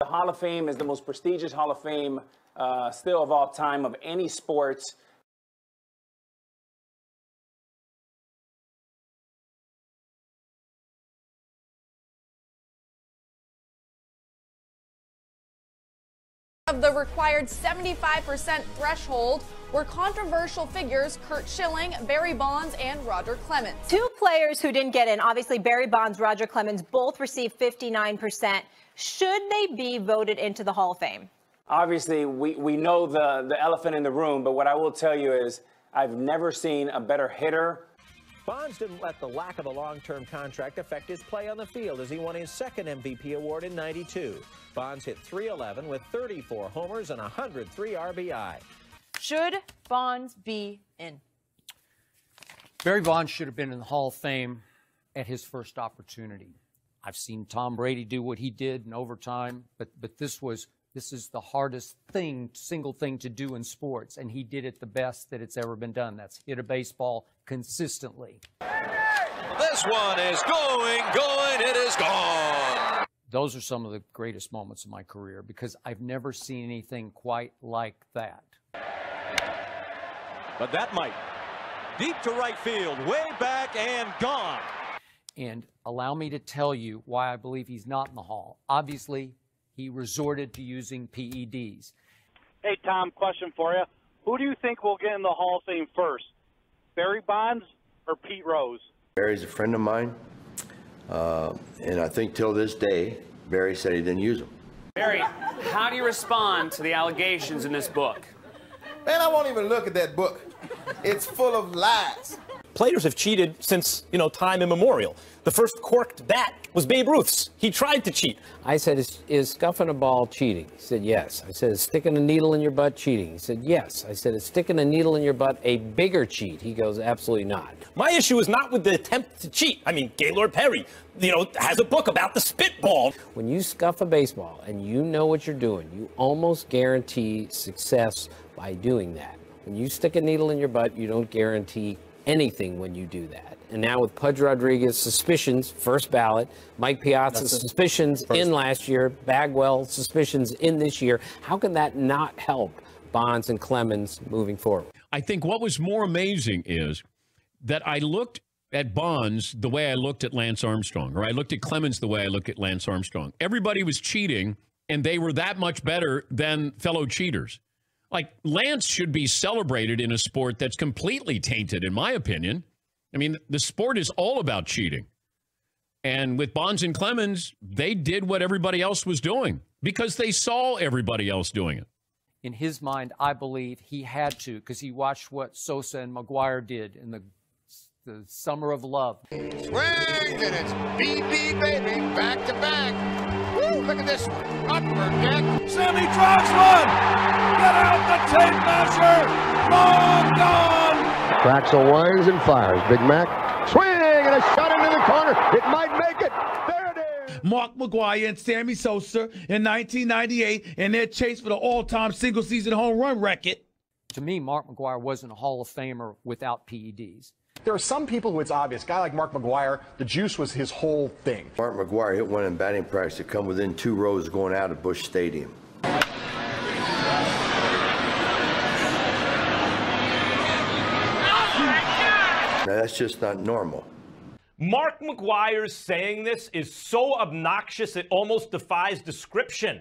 The Hall of Fame is the most prestigious Hall of Fame uh, still of all time of any sports. Of the required 75% threshold were controversial figures Curt Schilling, Barry Bonds, and Roger Clemens. Two players who didn't get in, obviously Barry Bonds, Roger Clemens, both received 59%. Should they be voted into the Hall of Fame? Obviously, we, we know the, the elephant in the room, but what I will tell you is I've never seen a better hitter Bonds didn't let the lack of a long-term contract affect his play on the field as he won his second MVP award in 92. Bonds hit 311 with 34 homers and 103 RBI. Should Bonds be in? Barry Bonds should have been in the Hall of Fame at his first opportunity. I've seen Tom Brady do what he did in overtime, but but this was this is the hardest thing, single thing to do in sports, and he did it the best that it's ever been done. That's hit a baseball consistently. This one is going, going, it is gone. Those are some of the greatest moments of my career because I've never seen anything quite like that. But that might. Deep to right field, way back and gone. And allow me to tell you why I believe he's not in the Hall. Obviously, he resorted to using PEDs. Hey, Tom, question for you. Who do you think will get in the Hall of Fame first, Barry Bonds or Pete Rose? Barry's a friend of mine, uh, and I think till this day, Barry said he didn't use them. Barry, how do you respond to the allegations in this book? Man, I won't even look at that book. It's full of lies. Players have cheated since, you know, time immemorial. The first corked bat was Babe Ruth's. He tried to cheat. I said, is, is scuffing a ball cheating? He said, yes. I said, is sticking a needle in your butt cheating? He said, yes. I said, is sticking a needle in your butt a bigger cheat? He goes, absolutely not. My issue is not with the attempt to cheat. I mean, Gaylord Perry, you know, has a book about the spitball. When you scuff a baseball and you know what you're doing, you almost guarantee success by doing that. When you stick a needle in your butt, you don't guarantee anything when you do that. And now with Pudge Rodriguez suspicions, first ballot, Mike Piazza suspicions first. in last year, Bagwell suspicions in this year, how can that not help Bonds and Clemens moving forward? I think what was more amazing is that I looked at Bonds the way I looked at Lance Armstrong, or I looked at Clemens the way I looked at Lance Armstrong. Everybody was cheating, and they were that much better than fellow cheaters. Like Lance should be celebrated in a sport that's completely tainted, in my opinion. I mean, the sport is all about cheating. And with Bonds and Clemens, they did what everybody else was doing because they saw everybody else doing it. In his mind, I believe he had to because he watched what Sosa and McGwire did in the, the summer of love. Swing, and it's BB, baby, back to back. Woo, look at this one. Upper deck. Sammy drives one. Get out the tape measure. Long gone. Trachsel winds and fires. Big Mac. Swing and a shot into the corner. It might make it. There it is. Mark McGwire and Sammy Sosa in 1998 in their chase for the all-time single-season home run record. To me, Mark McGwire wasn't a Hall of Famer without PEDs. There are some people who it's obvious. A guy like Mark McGwire, the juice was his whole thing. Mark McGwire hit one in batting practice to come within two rows going out of Busch Stadium. Now, that's just not normal. Mark McGwire saying this is so obnoxious it almost defies description.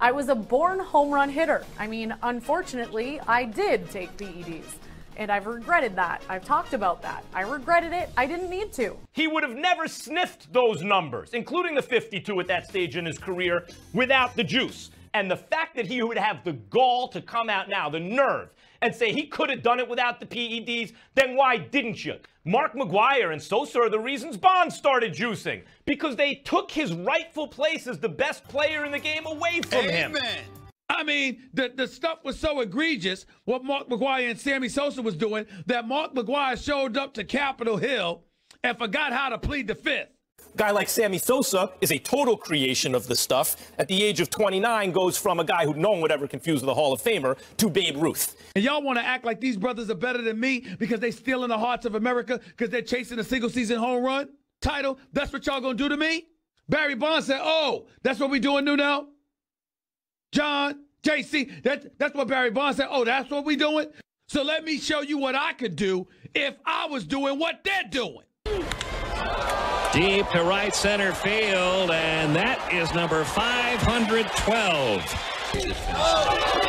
I was a born home run hitter. I mean, unfortunately, I did take PEDs and I've regretted that. I've talked about that. I regretted it. I didn't need to. He would have never sniffed those numbers, including the 52 at that stage in his career, without the juice. And the fact that he would have the gall to come out now, the nerve, and say he could have done it without the PEDs, then why didn't you? Mark McGwire and Sosa are the reasons Bonds started juicing because they took his rightful place as the best player in the game away from Amen. him. I mean, the, the stuff was so egregious, what Mark McGwire and Sammy Sosa was doing, that Mark McGwire showed up to Capitol Hill and forgot how to plead the fifth. Guy like Sammy Sosa is a total creation of the stuff. At the age of 29, goes from a guy who no one would ever confuse with a Hall of Famer to Babe Ruth. And y'all want to act like these brothers are better than me because they steal in the hearts of America because they're chasing a single season home run title? That's what y'all gonna do to me? Barry Bonds said, "Oh, that's what we doing new now." John, JC, that, that's what Barry Bonds said. Oh, that's what we doing? So let me show you what I could do if I was doing what they're doing. Deep to right center field, and that is number 512.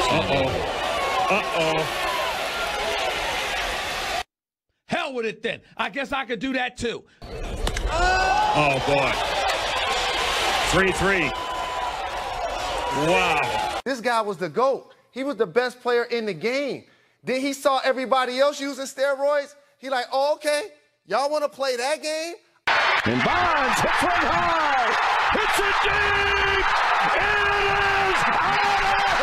Uh-oh. Uh-oh. Hell with it then. I guess I could do that too. Oh, boy. 3-3. Wow. This guy was the GOAT. He was the best player in the game. Then he saw everybody else using steroids. He like, oh, okay, y'all want to play that game? And Bonds hits one high. Hits it deep. It is out of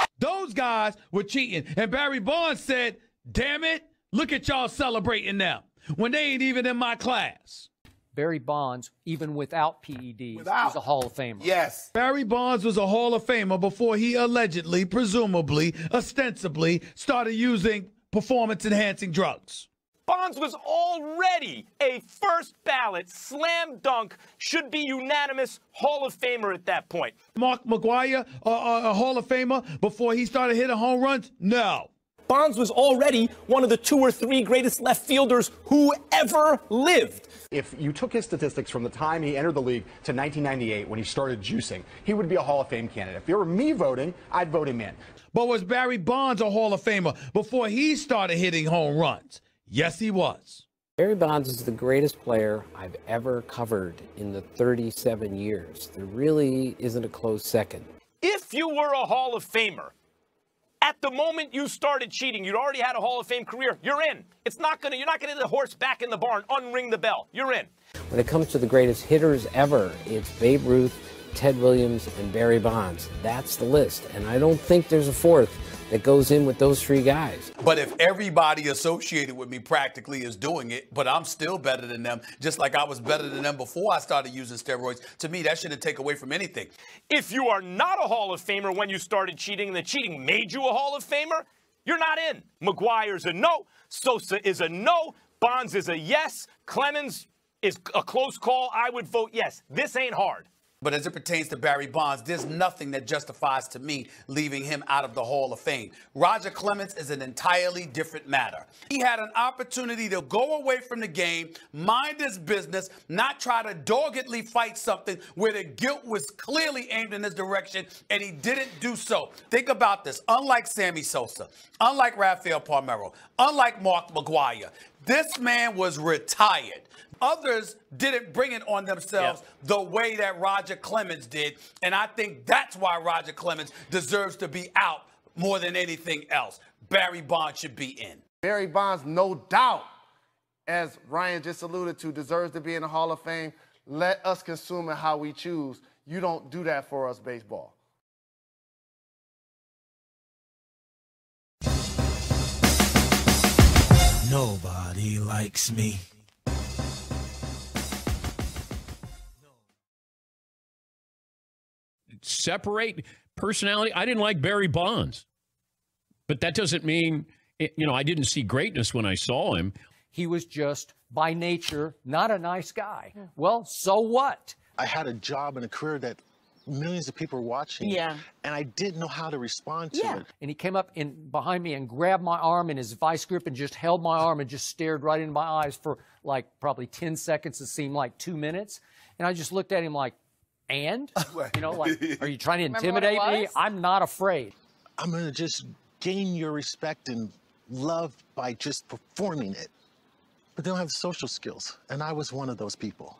here. Those guys were cheating. And Barry Bonds said, damn it, look at y'all celebrating now when they ain't even in my class. Barry Bonds, even without PEDs, Without. is a Hall of Famer. Yes. Barry Bonds was a Hall of Famer before he allegedly, presumably, ostensibly started using performance enhancing drugs. Bonds was already a first ballot slam dunk, should be unanimous Hall of Famer at that point. Mark McGwire, uh, uh, a Hall of Famer before he started hitting home runs? No. Bonds was already one of the two or three greatest left fielders who ever lived. If you took his statistics from the time he entered the league to 1998 when he started juicing, he would be a Hall of Fame candidate. If it were me voting, I'd vote him in. But was Barry Bonds a Hall of Famer before he started hitting home runs? Yes, he was. Barry Bonds is the greatest player I've ever covered in the 37 years. There really isn't a close second. If you were a Hall of Famer, at the moment you started cheating, you'd already had a Hall of Fame career. You're in. It's not gonna. You're not gonna get the horse back in the barn. Unring the bell. You're in. When it comes to the greatest hitters ever, it's Babe Ruth, Ted Williams, and Barry Bonds. That's the list. And I don't think there's a fourth that goes in with those three guys. But if everybody associated with me practically is doing it, but I'm still better than them, just like I was better than them before I started using steroids, to me, that shouldn't take away from anything. If you are not a Hall of Famer when you started cheating and the cheating made you a Hall of Famer, you're not in. McGwire's a no. Sosa is a no. Bonds is a yes. Clemens is a close call. I would vote yes. This ain't hard. But as it pertains to Barry Bonds, there's nothing that justifies to me leaving him out of the Hall of Fame. Roger Clemens is an entirely different matter. He had an opportunity to go away from the game, mind his business, not try to doggedly fight something where the guilt was clearly aimed in his direction, and he didn't do so. Think about this. Unlike Sammy Sosa, unlike Rafael Palmeiro, unlike Mark McGwire, this man was retired. Others didn't bring it on themselves the way that Roger Clemens did. And I think that's why Roger Clemens deserves to be out more than anything else. Barry Bonds should be in. Barry Bonds, no doubt, as Ryan just alluded to, deserves to be in the Hall of Fame. Let us consume it how we choose. You don't do that for us, baseball. Nobody likes me. separate personality. I didn't like Barry Bonds, but that doesn't mean, you know, I didn't see greatness when I saw him. He was just by nature not a nice guy. Well, so what? I had a job and a career that millions of people were watching. Yeah. And I didn't know how to respond to it. And he came up in behind me and grabbed my arm in his vice grip and just held my arm and just stared right into my eyes for like probably 10 seconds. It seemed like two minutes. And I just looked at him like, and? You know, like, are you trying to Remember what it intimidate me? I'm not afraid. I'm going to just gain your respect and love by just performing it. But they don't have social skills. And I was one of those people.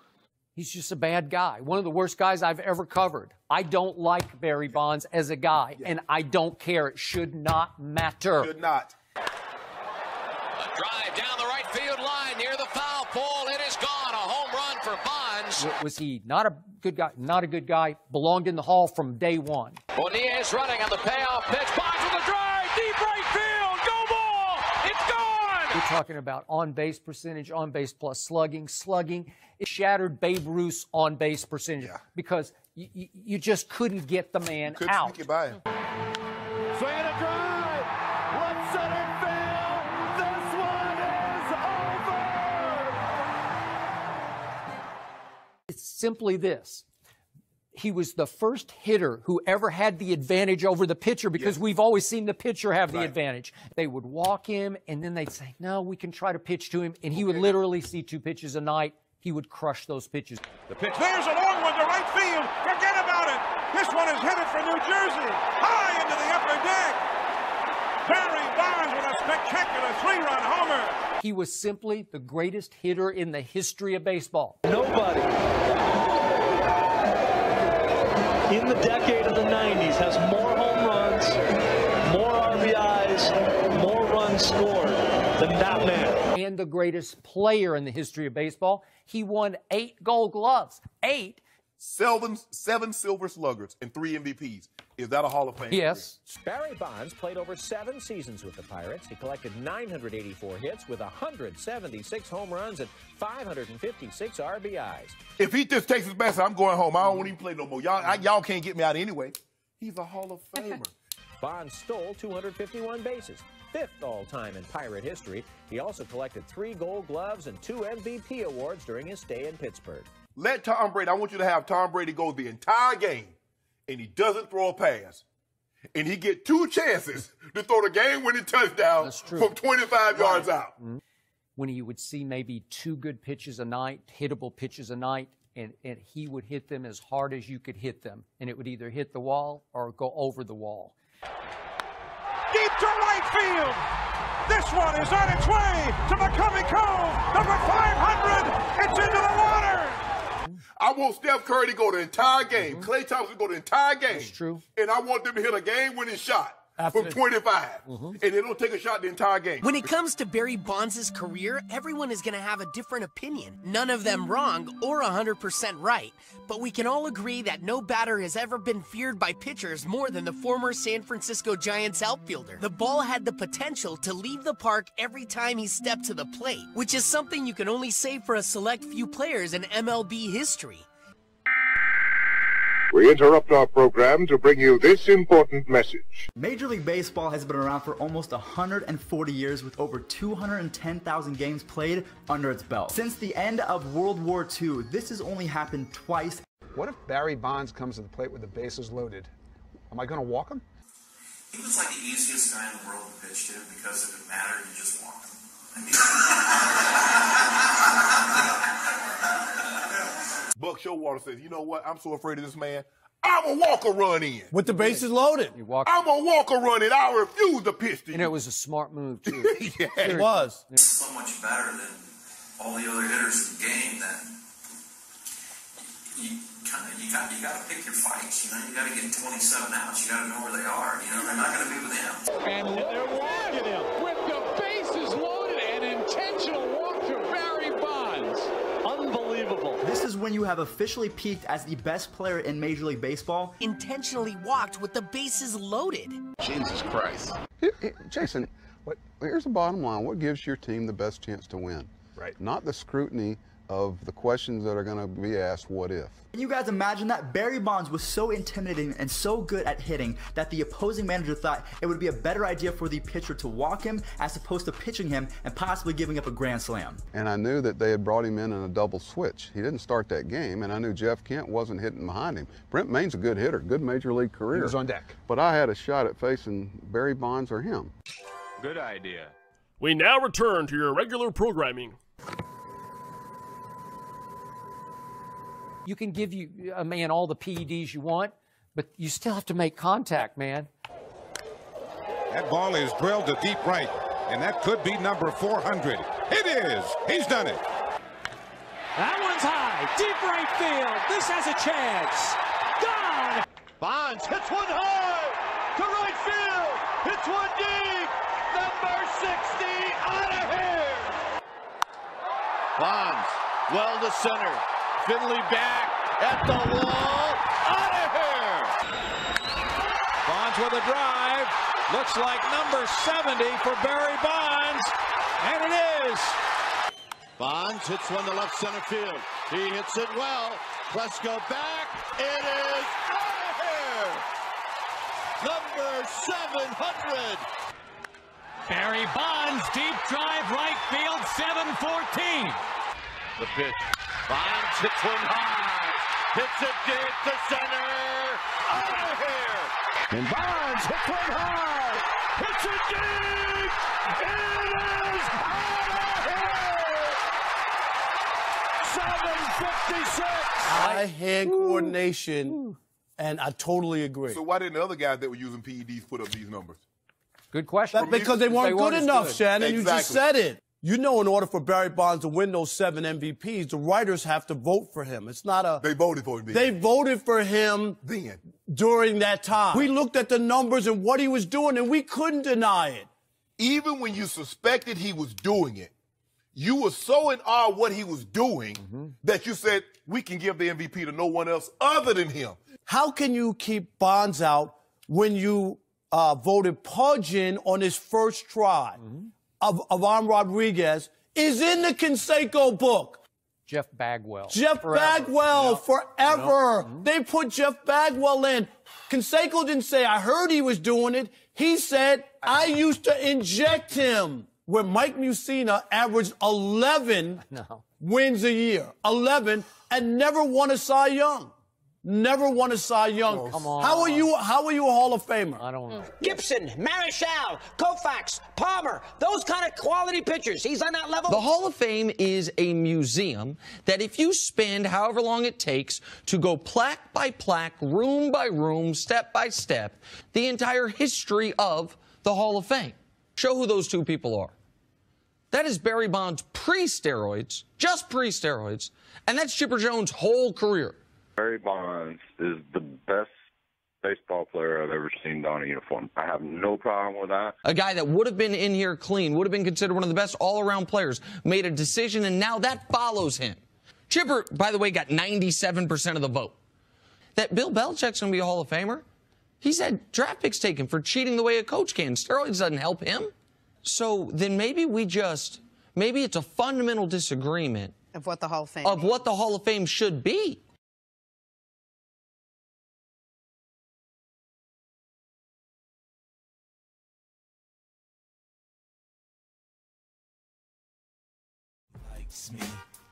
He's just a bad guy. One of the worst guys I've ever covered. I don't like Barry Bonds as a guy, and I don't care. It should not matter. Should not. A drive down the right field line near the foul pole. It is gone. A home run for Bonds. W- Was he not a good guy? Not a good guy. Belonged in the hall from day one. Bonilla is running on the payoff pitch. Bonds with a drive. Deep right field. Go ball. It's gone. We're talking about on base percentage, on base plus slugging. Slugging it shattered Babe Ruth's on base percentage because y- y- you just couldn't get the man Couldn't out. sneak it by him. Swing and a drive. Left center field. This one is over. It's simply this. He was the first hitter who ever had the advantage over the pitcher because we've always seen the pitcher have the advantage. They would walk him and then they'd say, No, we can try to pitch to him. And he would literally see two pitches a night. He would crush those pitches. The pitch. There's a long one to right field. Forget about it. This one is headed for New Jersey. High into the upper deck. Barry Bonds with a spectacular three-run homer. He was simply the greatest hitter in the history of baseball. Nobody in the decade of the 90s has more home runs, more RBIs, more runs scored than that man. And the greatest player in the history of baseball. He won eight gold gloves. Eight. Seven, seven silver sluggers and three MVPs. Is that a Hall of Fame? Yes. Barry Bonds played over seven seasons with the Pirates. He collected 984 hits with 176 home runs and 556 RBIs. If he just takes his best, I'm going home. I don't want to even play no more. Y'all, I, y'all can't get me out anyway. He's a Hall of Famer. Bonds stole 251 bases, fifth all time in Pirate history. He also collected three gold gloves and two MVP awards during his stay in Pittsburgh. Let Tom Brady, I want you to have Tom Brady go the entire game and he doesn't throw a pass. And he get two chances to throw the game-winning touchdown from 25 yards out. Mm-hmm. When he would see maybe two good pitches a night, hittable pitches a night, and, and he would hit them as hard as you could hit them. And it would either hit the wall or go over the wall. Deep to right field. This one is on its way to McCovey Cove. Number 500. It's into the water. I want Steph Curry to go the entire game. Mm-hmm. Klay Thompson to go the entire game. That's true. And I want them to hit a game-winning shot After from the- 25. Mm-hmm. And they don't take a shot the entire game. When it comes to Barry Bonds' career, everyone is going to have a different opinion. None of them wrong or 100% right. But we can all agree that no batter has ever been feared by pitchers more than the former San Francisco Giants outfielder. The ball had the potential to leave the park every time he stepped to the plate, which is something you can only say for a select few players in MLB history. We interrupt our program to bring you this important message. Major League Baseball has been around for almost 140 years with over 210,000 games played under its belt. Since the end of World War II, this has only happened twice. What if Barry Bonds comes to the plate with the bases loaded? Am I going to walk him? He was like the easiest guy in the world to pitch to because if it mattered, you just walked him. Buck Showalter says, you know what? I'm so afraid of this man. I'm a walk a run in. With the bases loaded. You walk, I'm a walk a run in. I refuse to pitch to and you. it was a smart move, too. yeah, It was. He's so much better than all the other hitters in the game that you kind of you got you got to pick your fights. You know, you got to get 27 outs. You got to know where they are. You know, they're not going to be with him. And they're walking him with the bases loaded. and intentional walk to Barry Bonds. Unbelievable. This is when you have officially peaked as the best player in Major League Baseball. Intentionally walked with the bases loaded. Jesus Christ. Here- here- Jason, what, here's the bottom line. What gives your team the best chance to win? Right. Not the scrutiny of the questions that are going to be asked, what if? Can you guys imagine that? Barry Bonds was so intimidating and so good at hitting that the opposing manager thought it would be a better idea for the pitcher to walk him as opposed to pitching him and possibly giving up a grand slam. And I knew that they had brought him in in a double switch. He didn't start that game, and I knew Jeff Kent wasn't hitting behind him. Brent Mayne's a good hitter, good major league career. He was on deck. But I had a shot at facing Barry Bonds or him. Good idea. We now return to your regular programming. You can give you a man all the PEDs you want, but you still have to make contact, man. That ball is drilled to deep right, and that could be number 400. It is. He's done it. That one's high, deep right field. This has a chance. Gone. Bonds hits one high to right field. Hits one deep. Number 60 out of here. Bonds, well to center. Finley back at the wall. Out of here. Bonds with a drive. Looks like number 70 for Barry Bonds. And it is. Bonds hits one to left center field. He hits it well. Plesko back. It is out of here. Number 700. Barry Bonds, deep drive right field, 714. The pitch. Bonds hits one high. Hits it deep to center. Out of here. And Bonds hits one high. Hits it deep. It is out of here. 756. Eye hand coordination, and I totally agree. So why didn't the other guys that were using PEDs put up these numbers? Good question. That- because they weren't good as enough, good. Shannon. You just said it. You know, in order for Barry Bonds to win those seven MVPs, the writers have to vote for him. It's not a. They voted for him. Then. They voted for him then during that time. We looked at the numbers and what he was doing, and we couldn't deny it. Even when you suspected he was doing it, you were so in awe of what he was doing Mm-hmm. that you said we can give the MVP to no one else other than him. How can you keep Bonds out when you uh, voted Pudge in on his first try of, of Arm Rodriguez is in the Canseco book? Jeff Bagwell. Jeff Forever. Bagwell, forever. They put Jeff Bagwell in. Canseco didn't say, I heard he was doing it. He said, I used to inject him. Where Mike Mussina averaged 11 No. wins a year, 11, and never won a Cy Young. Never won a Cy Young. Oh, come on. How are you? How are you a Hall of Famer? I don't know. Gibson, Marichal, Koufax, Palmer, those kind of quality pitchers. He's on that level. The Hall of Fame is a museum that if you spend however long it takes to go plaque by plaque, room by room, step by step, the entire history of the Hall of Fame, show who those two people are. That is Barry Bonds pre steroids, just pre steroids, and that's Chipper Jones' whole career. Barry Bonds is the best baseball player I've ever seen don a uniform. I have no problem with that. A guy that would have been in here clean, would have been considered one of the best all around players, made a decision, and now that follows him. Chipper, by the way, got 97% of the vote. That Bill Belichick's going to be a Hall of Famer? He's had draft picks taken for cheating the way a coach can. Steroids doesn't help him. So then maybe we just, maybe it's a fundamental disagreement Of what the Hall of Fame of what the Hall of Fame should be. Likes me,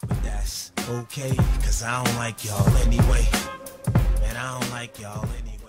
but that's okay, cause I don't like y'all anyway. Man, I don't like y'all anyway.